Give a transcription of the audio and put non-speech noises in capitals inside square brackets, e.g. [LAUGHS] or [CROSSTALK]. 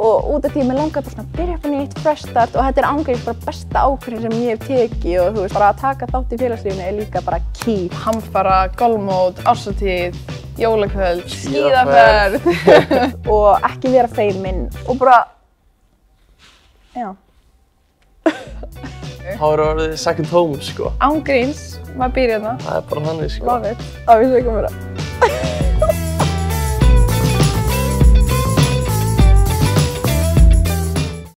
og út af því að mér langaði bara svona að byrja upp á nýtt, fresh start og þetta er ángríms bara besta ákvörðin sem ég hef tekið og þú veist, bara að taka þátt í félagslífinu er líka bara key. Hamfara, golfmót, ársatíð, jólakvöld, Skíðaferð. skíðaferð. [LAUGHS] og ekki vera feiminn og bara, já. Þá er orðið second home, sko. Ángríns, maður býr hérna. Það er bara þannig, sko. Love it. Á, við sögum vera.